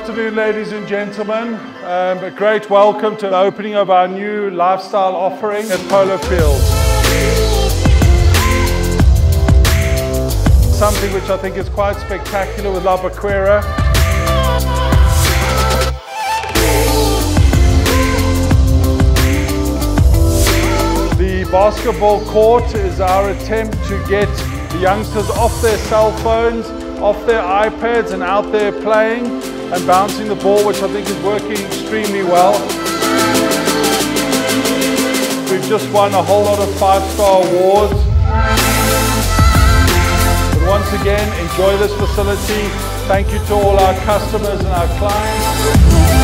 afternoon, ladies and gentlemen. Um, a great welcome to the opening of our new lifestyle offering at Polo Fields. Something which I think is quite spectacular with La Boqueria. The basketball court is our attempt to get the youngsters off their cell phones off their iPads and out there playing and bouncing the ball, which I think is working extremely well. We've just won a whole lot of five-star awards. But once again, enjoy this facility. Thank you to all our customers and our clients.